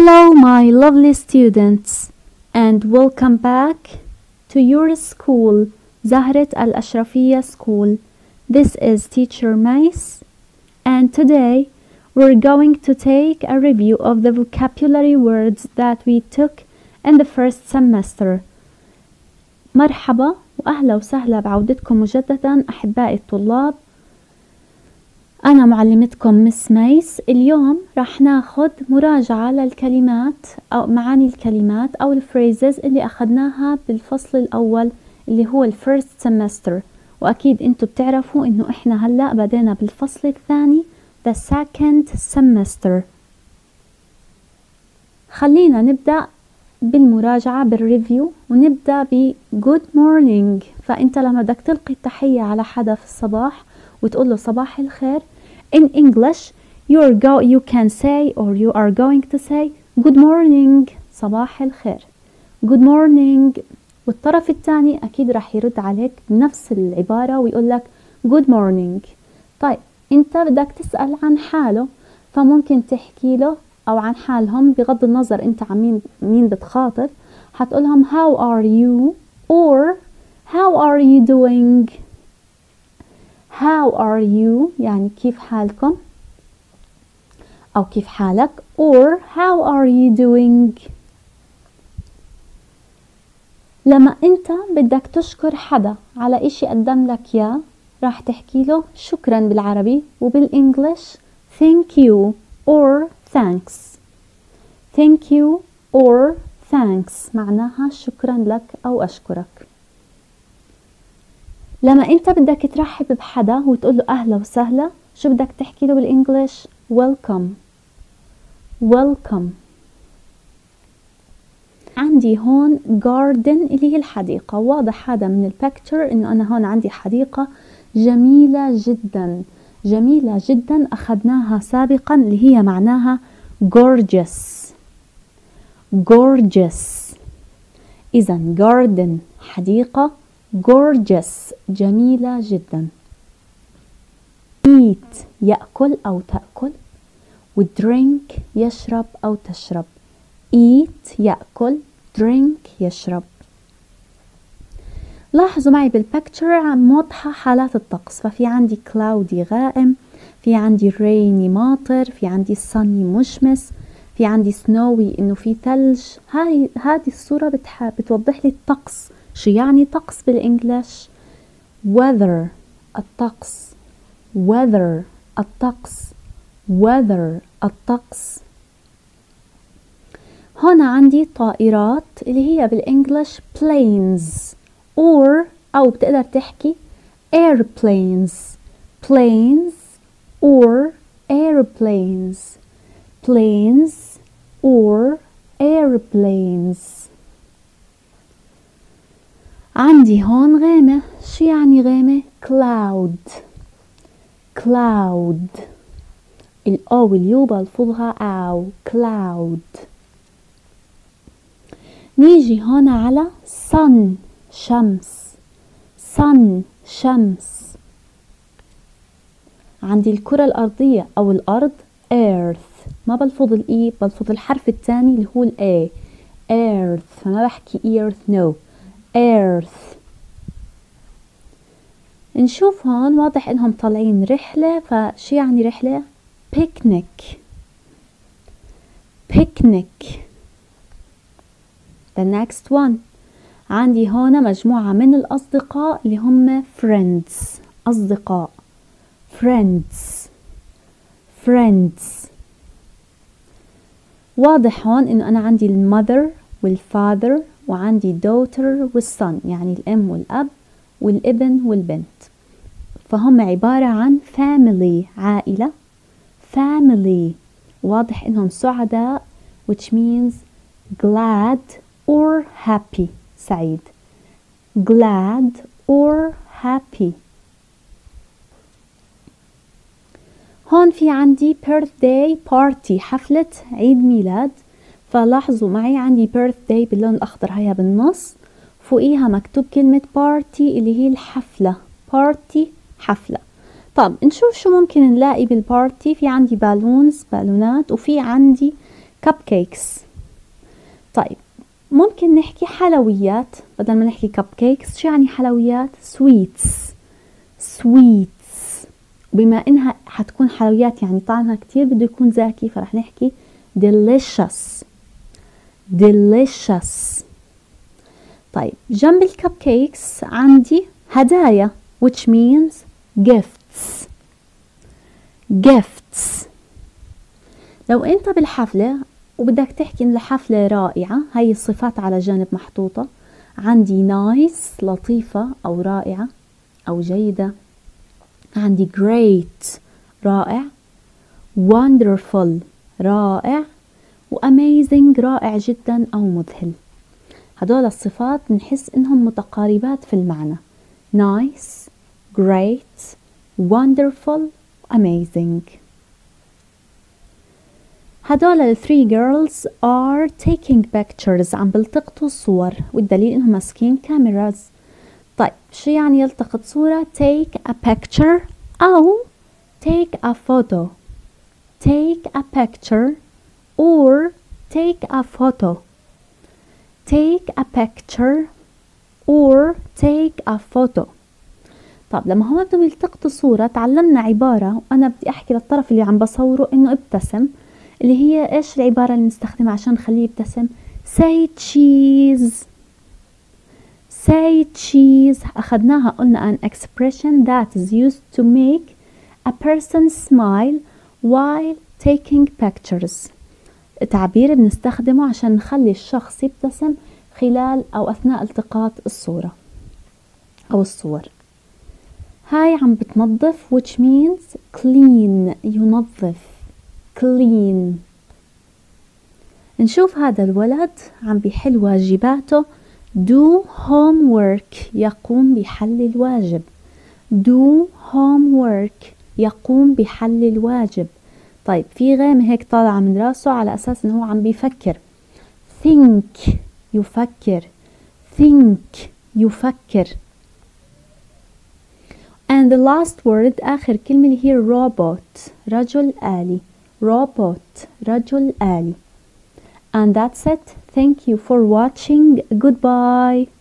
Hello, my lovely students, and welcome back to your school, Zahret Al Ashrafiyya School. This is Teacher Mais, and today we're going to take a review of the vocabulary words that we took in the first semester. مرحبا وأهلا وسهلا بعودتكم مجددا أحبائي الطلاب أنا معلمتكم Miss ميس اليوم راح ناخد مراجعة للكلمات أو معاني الكلمات أو ال phrases اللي أخدناها بالفصل الأول اللي هو ال first semester وأكيد أنتوا بتعرفوا إنه إحنا هلأ بدينا بالفصل الثاني the second semester. خلينا نبدأ بالمراجعة بال review ونبدأ ب good morning. فأنت لما بدك تلقي التحية على حدا في الصباح وتقول له صباح الخير in English you are go you can say or you are going to say good morning صباح الخير. Good morning. والطرف الثاني أكيد راح يرد عليك بنفس العبارة ويقول لك good morning. طيب أنت بدك تسأل عن حاله فممكن تحكي له أو عن حالهم بغض النظر أنت عن مين مين بتخاطب. حتقولهم how are you? or how are you doing? How are you? يعني كيف حالكم؟ أو كيف حالك؟ Or how are you doing? لما أنت بدك تشكر حدا على إشي قدم لك إياه راح تحكي له شكرا بالعربي وبالإنجليش thank you or thanks. Thank you or thanks معناها شكرا لك أو أشكرك. لما انت بدك ترحب بحدا وتقول له أهلا وسهلا شو بدك تحكي له بالإنجلش؟ Welcome. Welcome. عندي هون garden اللي هي الحديقة. واضح هذا من البكتشر إنه أنا هون عندي حديقة جميلة جدا. جميلة جدا. أخذناها سابقا اللي هي معناها gorgeous. Gorgeous. اذا garden حديقة. Gorgeous جميلة جدا. eat يأكل أو تأكل. drink يشرب أو تشرب. eat يأكل drink يشرب. لاحظوا معي بالبكتشر موضحة حالات الطقس. ففي عندي cloudy غائم في عندي rainy ماطر في عندي sunny مشمس في عندي snowy إنه في ثلج. هاي هذه الصورة بتح... بتوضح لي الطقس. شو يعني طقس بالإنجليش weather الطقس. weather الطقس. weather الطقس. هنا عندي طائرات اللي هي بالإنجليش planes or أو بتقدر تحكي airplanes. planes or airplanes. planes or airplanes. عندي هون غيمة شو يعني غيمة cloud. cloud. الأو واليو بلفظها أو. cloud. نيجي هون على sun شمس. sun شمس. عندي الكرة الأرضية أو الأرض earth. ما بلفظ الإي بلفظ الحرف الثاني اللي هو الأ earth. فما بحكي earth no. Earth. نشوف هون واضح إنهم طالعين رحلة فشو يعني رحلة؟ Picnic. Picnic. The next one. عندي هون مجموعة من الأصدقاء اللي هم friends. أصدقاء. Friends. Friends. واضح هون إنه أنا عندي المother والfather. وعندي daughter والصن يعني الأم والأب والابن والبنت. فهم عبارة عن family عائلة. family واضح إنهم سعداء which means glad or happy سعيد. glad or happy. هون في عندي birthday party حفلة عيد ميلاد. فلاحظوا معي عندي birthday باللون الأخضر هيا بالنص. فوقيها مكتوب كلمة party اللي هي الحفلة. party حفلة. طب نشوف شو ممكن نلاقي بالبارتي في عندي بالونز بالونات وفي عندي cupcakes. طيب ممكن نحكي حلويات. بدل ما نحكي cupcakes شو يعني حلويات؟ sweets. sweets. بما إنها حتكون حلويات يعني طعمها كتير بده يكون زاكي فرح نحكي delicious. Delicious. طيب جنب الكب كيكس عندي هدايا which means gifts. Gifts. لو أنت بالحفلة وبدك تحكي إن الحفلة رائعة هاي الصفات على جانب محطوطة عندي nice لطيفة أو رائعة أو جيدة. عندي great رائع. Wonderful رائع. وamazing رائع جدا أو مذهل. هدول الصفات نحس إنهم متقاربات في المعنى. Nice great wonderful amazing. هدول ال three girls are taking pictures عم بلتقطوا صور والدليل إنهم ماسكين كاميراز طيب شو يعني يلتقط صورة؟ Take a picture أو take a photo. Take a picture or take a photo. Take a picture or take a photo. طب لما هم بدهم يلتقطوا صورة تعلمنا عبارة وأنا بدي أحكي للطرف اللي عم بصوره إنه ابتسم اللي هي إيش العبارة اللي نستخدمها عشان نخليه يبتسم؟ Say cheese. Say cheese. أخذناها قلنا an expression that is used to make a person smile while taking pictures. تعبير بنستخدمه عشان نخلي الشخص يبتسم خلال أو أثناء التقاط الصورة أو الصور. هاي عم بتنظف which means clean. ينظف. clean. نشوف هذا الولد عم بيحل واجباته. Do homework. يقوم بحل الواجب. Do homework. يقوم بحل الواجب. طيب في غيمة هيك طالعة من راسه على أساس إنه هو عم بيفكر. Think يفكر. Think يفكر. And the last word آخر كلمة اللي هي robot رجل آلي. Robot رجل آلي. And that's it. Thank you for watching. Goodbye.